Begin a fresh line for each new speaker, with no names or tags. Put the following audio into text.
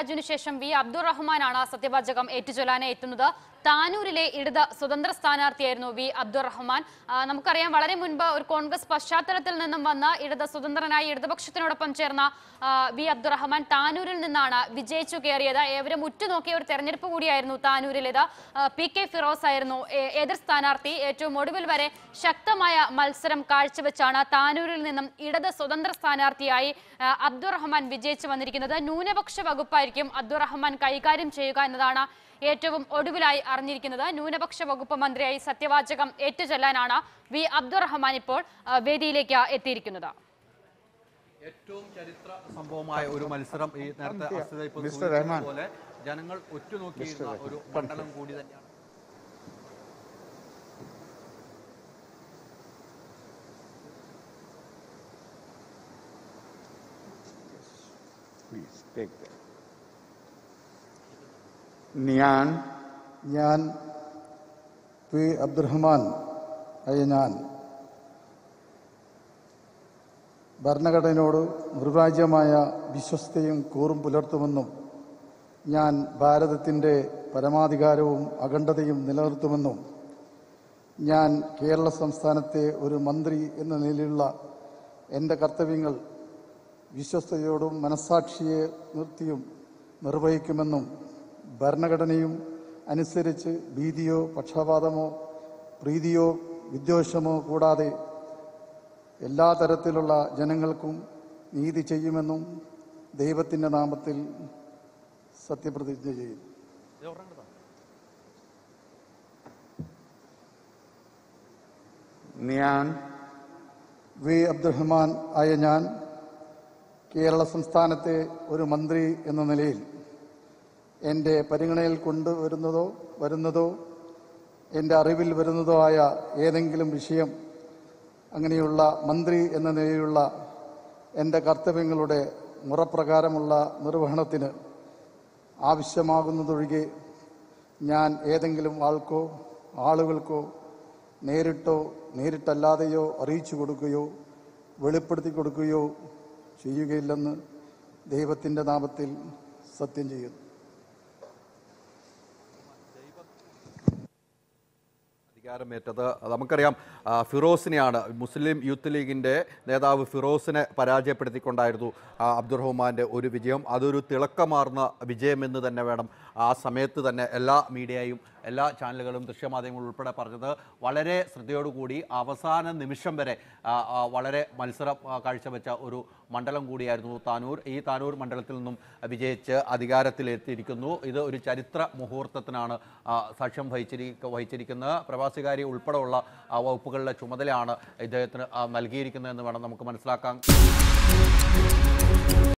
രാജുവിന് ശേഷം വി അബ്ദുറഹ്മാനാണ് സത്യവാചകം ഏറ്റുചൊല്ലാനെ എത്തുന്നത്. താനൂരിലെ ഇടത് സ്വതന്ത്ര സ്ഥാനാർത്ഥിയായിരുന്നു വി അബ്ദുറഹ്മാൻ. നമുക്കറിയാം വളരെ മുൻപ് ഒരു കോൺഗ്രസ് പശ്ചാത്തലത്തിൽ നിന്നും വന്ന ഇടത് സ്വതന്ത്രനായി ഇടതുപക്ഷത്തിനോടൊപ്പം ചേർന്ന വി അബ്ദുറഹ്മാൻ താനൂരിൽ നിന്നാണ് വിജയിച്ചു കയറിയത്. ഏവരും ഉറ്റുനോക്കിയ ഒരു തെരഞ്ഞെടുപ്പ് കൂടിയായിരുന്നു താനൂരിലേത്. പി കെ ഫിറോസ് ആയിരുന്നു എതിർ സ്ഥാനാർത്ഥി. ഏറ്റവും ഒടുവിൽ വരെ ശക്തമായ മത്സരം കാഴ്ചവെച്ചാണ് താനൂരിൽ നിന്നും ഇടത് സ്വതന്ത്ര സ്ഥാനാർത്ഥിയായി അബ്ദുറഹ്മാൻ വിജയിച്ചു വന്നിരിക്കുന്നത്. ന്യൂനപക്ഷ വകുപ്പായിരിക്കും അബ്ദുറഹ്മാൻ കൈകാര്യം ചെയ്യുക എന്നതാണ് ഏറ്റവും ഒടുവിലായി അറിഞ്ഞിരിക്കുന്നത് ന്യൂനപക്ഷ വകുപ്പ് മന്ത്രിയായി സത്യവാചകം ഏറ്റുചൊല്ലാനാണ് വി അബ്ദുറഹ്മാൻ ഇപ്പോൾ വേദിയിലേക്ക് എത്തിയിരിക്കുന്നത്.
ഏറ്റവും ചരിത്ര സംഭവമായ ഒരു മത്സരം ഈ നേരത്തെ. പോലെ ജനങ്ങൾ ഉറ്റുനോക്കിയിരുന്ന ഒരു മണ്ഡലം കൂടി തന്നെയാണ്.
Take ടേക്ക് ഞാൻ
ഞാൻ പി അബ്ദുറഹ്മാൻ അയ്യ ഞാൻ. ഭരണഘടനയോട് നിർവാജ്യമായ വിശ്വസ്തയും കൂറും പുലർത്തുമെന്നും ഞാൻ ഭാരതത്തിന്റെ പരമാധികാരവും അഖണ്ഡതയും നിലനിർത്തുമെന്നും ഞാൻ കേരള സംസ്ഥാനത്തെ ഒരു മന്ത്രി എന്ന നിലയിലുള്ള എന്റെ കർത്തവ്യങ്ങൾ വിശ്വസ്തയോടും മനസാക്ഷിയെ നിർത്തിയും നിർവഹിക്കുമെന്നും ഭരണഘടനയും അനുസരിച്ച് ഭീതിയോ പക്ഷപാതമോ പ്രീതിയോ വിദ്വേഷമോ കൂടാതെ എല്ലാ തരത്തിലുള്ള ജനങ്ങൾക്കും നീതി ചെയ്യുമെന്നും ദൈവത്തിന്റെ നാമത്തിൽ സത്യപ്രതിജ്ഞ ചെയ്യും
ഞാൻ
വി അബ്ദുറഹ്മാൻ ആയ ഞാൻ കേരള സംസ്ഥാനത്തെ ഒരു മന്ത്രി എന്ന നിലയിൽ എന്റെ പരിഗണനയിൽ കൊണ്ടുവരുന്നതോ വരുന്നതോ എന്റെ അറിവിൽ വരുന്നതോ ആയ ഏതെങ്കിലും വിഷയം അങ്ങനെയുള്ള മന്ത്രി എന്ന നിലയിലുള്ള എന്റെ കർത്തവ്യങ്ങളുടെ മുറപ്രകാരമുള്ള നിർവഹണത്തിന് ആവശ്യമാകുന്നതൊഴികെ ഞാൻ ഏതെങ്കിലും ആൾക്കോ ആളുകൾക്കോ നേരിട്ടോ നേരിട്ടല്ലാതെയോ അറിയിച്ചു കൊടുക്കുകയോ വെളിപ്പെടുത്തി കൊടുക്കുകയോ ചെയ്യുകയില്ലെന്ന് ദൈവത്തിന്റെ നാമത്തിൽ സത്യം ചെയ്യുന്നു.
അധികാരമേറ്റത്. നമുക്കറിയാം ഫിറോസിനെയാണ് മുസ്ലിം യൂത്ത് ലീഗിന്റെ നേതാവ് ഫിറോസിനെ പരാജയപ്പെടുത്തിക്കൊണ്ടായിരുന്നു അബ്ദുറഹ്മാന്റെ ഒരു വിജയം. അതൊരു തിളക്കമാർന്ന വിജയമെന്ന് തന്നെ വേണം. ആ സമയത്ത് തന്നെ എല്ലാ മീഡിയയും എല്ലാ ചാനലുകളും ദൃശ്യമാധ്യമങ്ങൾ ഉൾപ്പെടെ പറഞ്ഞത് വളരെ ശ്രദ്ധയോടുകൂടി അവസാന നിമിഷം വരെ വളരെ മത്സരം കാഴ്ചവെച്ച ഒരു മണ്ഡലം കൂടിയായിരുന്നു താനൂർ. ഈ താനൂർ മണ്ഡലത്തിൽ നിന്നും വിജയിച്ച് അധികാരത്തിലെത്തിയിരിക്കുന്നു. ഇത് ഒരു ചരിത്ര മുഹൂർത്തത്തിനാണ് സാക്ഷ്യം വഹിച്ചിരി വഹിച്ചിരിക്കുന്നത്. പ്രവാസികാരി ഉൾപ്പെടെയുള്ള വകുപ്പുകളുടെ ചുമതലയാണ് ഇദ്ദേഹത്തിന് നൽകിയിരിക്കുന്നതെന്ന് വേണം നമുക്ക് മനസ്സിലാക്കാൻ.